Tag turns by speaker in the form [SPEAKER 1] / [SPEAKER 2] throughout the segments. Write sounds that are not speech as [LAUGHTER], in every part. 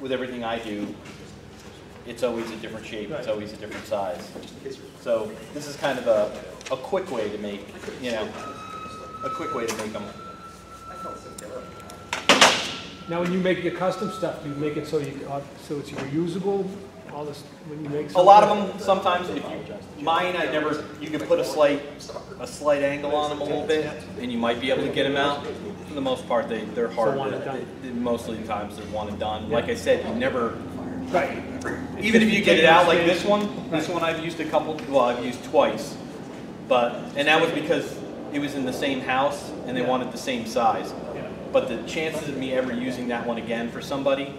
[SPEAKER 1] with everything I do, it's always a different shape, it's always a different size. So this is kind of a, a quick way to make, you know, a quick way to make them.
[SPEAKER 2] Now, when you make your custom stuff, do you make it so you, uh, so it's reusable, all this, when you make
[SPEAKER 1] A lot of them, sometimes, if you, mine, I never, you can put a slight, a slight angle on them a little bit, and you might be able to get them out. For the most part, they, they're hard,
[SPEAKER 2] one
[SPEAKER 1] to-
[SPEAKER 2] and done.
[SPEAKER 1] they- most of the times they're one and done. Like I said, you never,
[SPEAKER 2] Right.
[SPEAKER 1] even if you get it out like this one, this one I've used a couple, well, I've used twice. But, and that was because it was in the same house and they
[SPEAKER 2] Yeah.
[SPEAKER 1] wanted the same size.
[SPEAKER 2] Yeah.
[SPEAKER 1] But the chances of me ever using that one again for somebody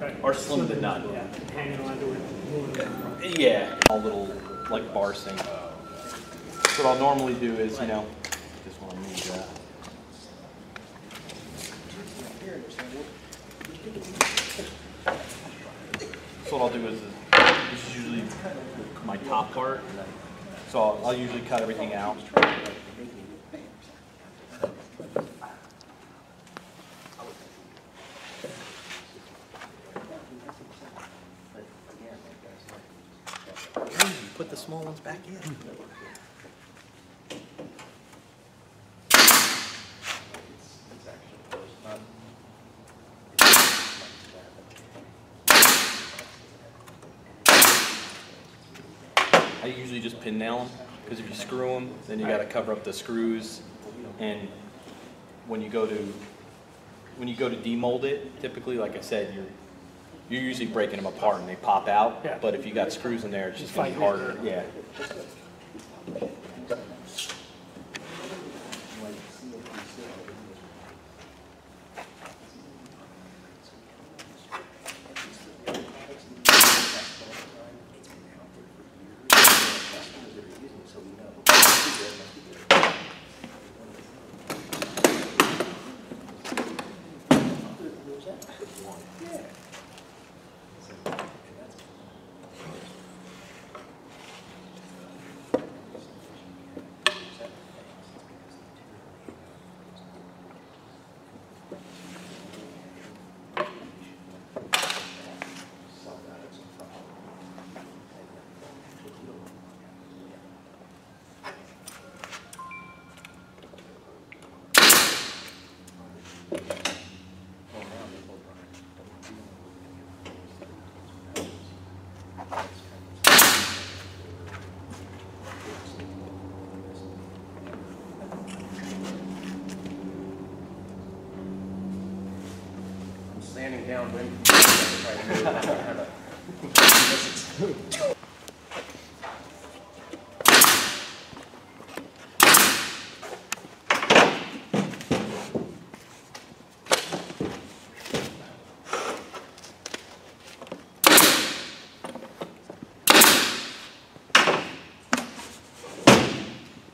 [SPEAKER 2] Right.
[SPEAKER 1] are slim to none.
[SPEAKER 2] Yeah, hanging on to it, moving it.
[SPEAKER 1] Yeah, a little like bar sink. So what I'll normally do is, you know, just want to move that. So what I'll do is, this is usually my top part. So I'll, I'll usually cut everything out. Put the small ones back in. I usually just pin nail them, because if you screw them, then you gotta cover up the screws. And when you go to, when you go to demold it, typically, like I said, you're, you're usually breaking them apart and they pop out.
[SPEAKER 2] Yeah.
[SPEAKER 1] But if you got screws in there, it's just gonna be harder, yeah.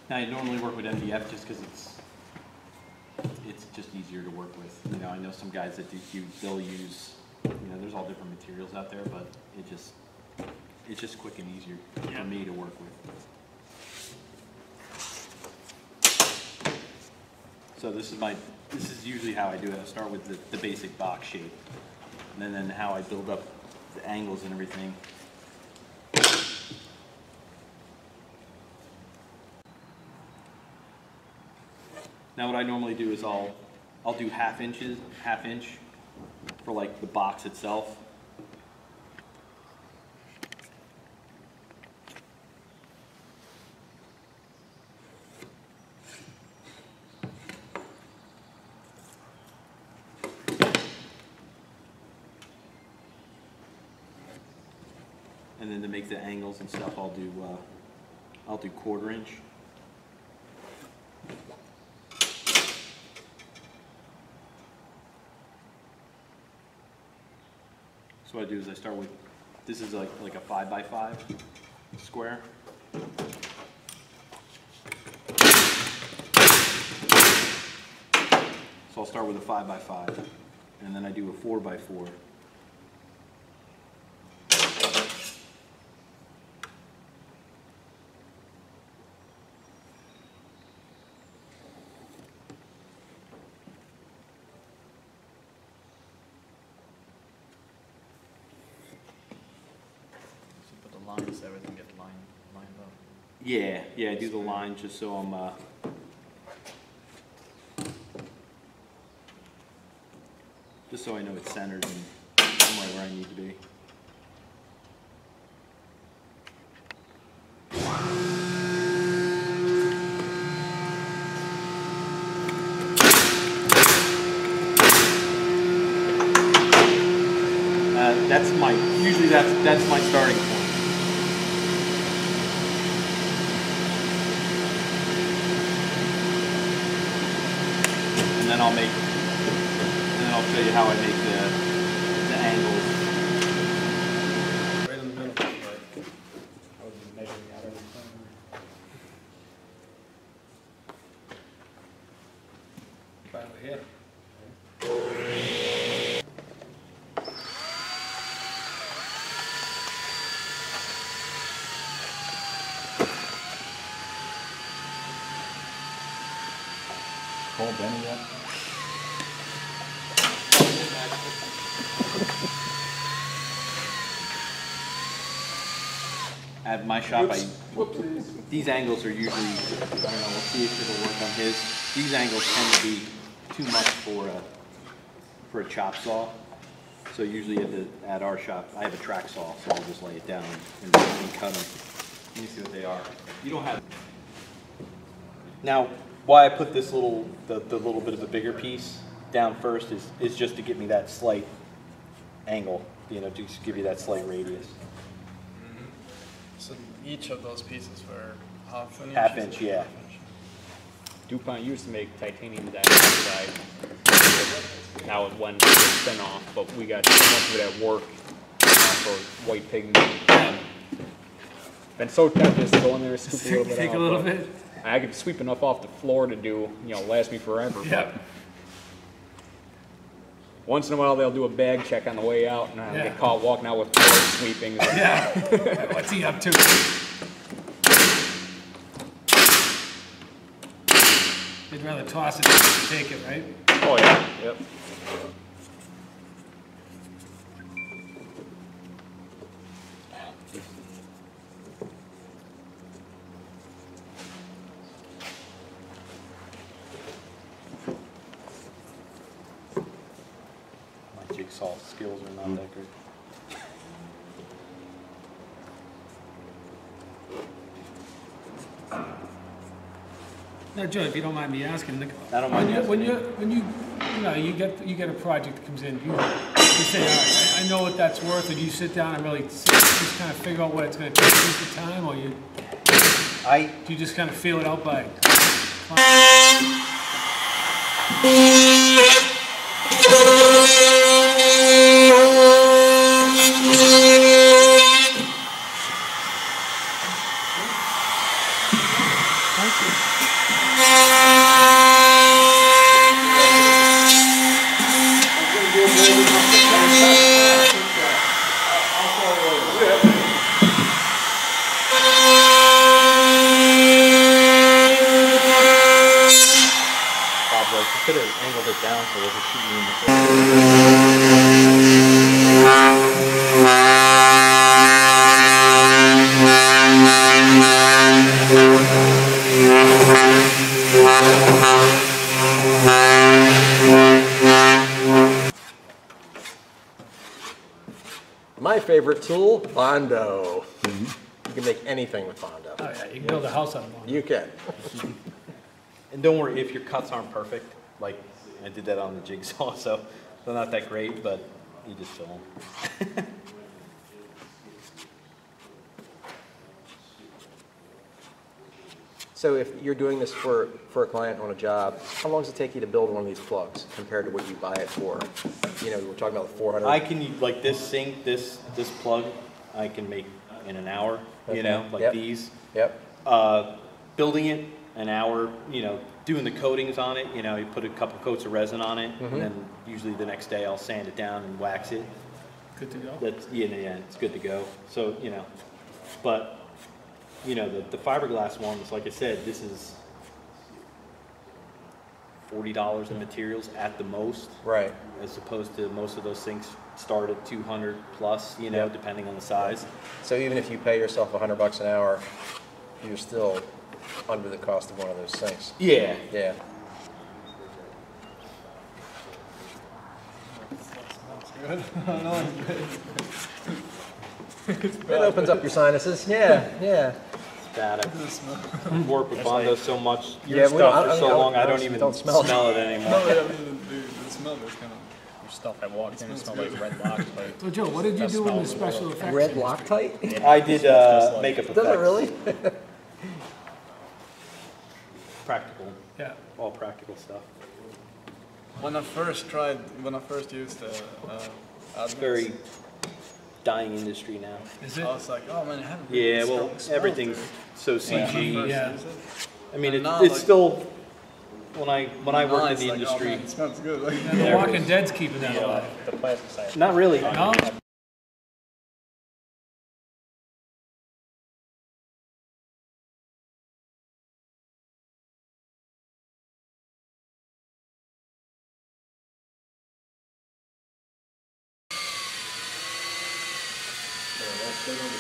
[SPEAKER 1] I normally work with MDF just because it's just easier to work with. You know, I know some guys that do, you- they'll use, you know, there's all different materials out there, but it just, it's just quick and easier for me to work with. So this is my, this is usually how I do it. I start with the, the basic box shape. And then how I build up the angles and everything. Now what I normally do is I'll, I'll do half inches, half inch for like the box itself. And then to make the angles and stuff, I'll do, uh, I'll do quarter inch. What I do is I start with, this is like, like a five by five square. So I'll start with a five by five, and then I do a four by four.
[SPEAKER 3] Everything get lined, lined up.
[SPEAKER 4] Yeah, yeah, do the line just so I'm, uh, just so I know it's centered and I'm where I need to be. Uh, that's my, usually that's, that's my starting point. I'll make, and then I'll show you how I make the, the angles.
[SPEAKER 5] Right in the middle, I was measuring out everything. About here.
[SPEAKER 3] Call Benny yet?
[SPEAKER 4] At my shop, I, these angles are usually, I don't know, we'll see if it'll work on his. These angles tend to be too much for a, for a chop saw. So usually at the, at our shop, I have a track saw, so I'll just lay it down and, and cut them. Let me see what they are. You don't have. Now, why I put this little, the, the little bit of a bigger piece down first is, is just to give me that slight angle, you know, to just give you that slight radius.
[SPEAKER 5] So each of those pieces were half an inch?
[SPEAKER 4] Half inch, yeah.
[SPEAKER 5] Half inch.
[SPEAKER 6] DuPont used to make titanium dioxide. Now it one thin off, but we got so much of it at work uh, for white pigment. Been so tempted to go in there, scoop a little bit
[SPEAKER 2] Take
[SPEAKER 6] out.
[SPEAKER 2] a little bit.
[SPEAKER 6] I could sweep enough off the floor to do, you know, last me forever. but Once in a while, they'll do a bag check on the way out, and I
[SPEAKER 2] Yeah.
[SPEAKER 6] get caught walking out with floor sweepings. [LAUGHS]
[SPEAKER 2] Yeah. What's he up to? They'd rather toss it than take it, right?
[SPEAKER 6] Oh, yeah, yep.
[SPEAKER 4] Jigsaw skills are not that good.
[SPEAKER 2] Now, Joe, if you don't mind me asking, Nick,
[SPEAKER 4] I don't mind
[SPEAKER 2] when you,
[SPEAKER 4] asking.
[SPEAKER 2] when you, when you, you know, you get, you get a project that comes in, you, you say, all right, I, I know what that's worth, and you sit down and really sit, just kind of figure out what it's gonna take at the time, or you,
[SPEAKER 4] I,
[SPEAKER 2] do you just kind of feel it out by? [LAUGHS]
[SPEAKER 4] Bob,
[SPEAKER 1] favorite tool, Bondo. You can make anything with Bondo.
[SPEAKER 2] Oh, yeah, you can build a house out of one.
[SPEAKER 1] You can.
[SPEAKER 4] And don't worry, if your cuts aren't perfect, like, I did that on the jigsaw, [LAUGHS] so they're not that great, but you just fill them. [LAUGHS]
[SPEAKER 1] So if you're doing this for, for a client on a job, how long does it take you to build one of these plugs compared to what you buy it for? You know, we're talking about four hundred.
[SPEAKER 4] I can, like, this sink, this, this plug, I can make in an hour, you know, like
[SPEAKER 1] Yep.
[SPEAKER 4] these.
[SPEAKER 1] Yep,
[SPEAKER 4] Uh, building it, an hour, you know, doing the coatings on it, you know, you put a couple coats of resin on it, and then usually the next day I'll sand it down and wax it.
[SPEAKER 2] Good to go.
[SPEAKER 4] That's, yeah, yeah, it's good to go. So, you know, but, you know, the, the fiberglass ones, like I said, this is forty dollars in materials at the most,
[SPEAKER 1] Right.
[SPEAKER 4] as opposed to most of those sinks start at two hundred plus, you know,
[SPEAKER 1] Yeah.
[SPEAKER 4] depending on the size.
[SPEAKER 1] So even if you pay yourself a hundred bucks an hour, you're still under the cost of one of those sinks.
[SPEAKER 4] Yeah.
[SPEAKER 1] Yeah.
[SPEAKER 5] Good. [LAUGHS] no, good.
[SPEAKER 1] It opens up your sinuses. Yeah, yeah.
[SPEAKER 4] It's bad.
[SPEAKER 5] The smell.
[SPEAKER 4] I've worked with Bondo so much, your
[SPEAKER 1] we don't-
[SPEAKER 4] stuff for so long, I
[SPEAKER 1] I
[SPEAKER 4] don't even
[SPEAKER 1] don't smell
[SPEAKER 4] smell
[SPEAKER 1] it.
[SPEAKER 4] it anymore.
[SPEAKER 5] No, I mean, the, the smell is kind of.
[SPEAKER 6] Stuff I walked in, it smelled like red locks, but
[SPEAKER 2] So Joe, what did you do in the special effects?
[SPEAKER 1] Red
[SPEAKER 2] industry?
[SPEAKER 1] Loctite?
[SPEAKER 4] I did, uh, makeup effects.
[SPEAKER 1] Does it really? [LAUGHS]
[SPEAKER 4] Practical,
[SPEAKER 2] Yeah.
[SPEAKER 4] all practical stuff.
[SPEAKER 5] When I first tried, when I first used the uh,
[SPEAKER 4] It's very dying industry now.
[SPEAKER 2] Is
[SPEAKER 5] I
[SPEAKER 2] it?
[SPEAKER 5] was like, oh man, I haven't really
[SPEAKER 4] Yeah, well, everything's so
[SPEAKER 5] When I
[SPEAKER 4] CG.
[SPEAKER 5] first
[SPEAKER 2] Yeah.
[SPEAKER 4] I mean, it,
[SPEAKER 5] Now,
[SPEAKER 4] it's
[SPEAKER 5] like-
[SPEAKER 4] still, when I, when I
[SPEAKER 5] Now
[SPEAKER 4] worked in the
[SPEAKER 5] like, oh,
[SPEAKER 4] industry,
[SPEAKER 5] man, it smells good. Like,
[SPEAKER 2] The [LAUGHS] Walking Dead's keeping that alive.
[SPEAKER 6] the plastic side.
[SPEAKER 4] not really.
[SPEAKER 2] No?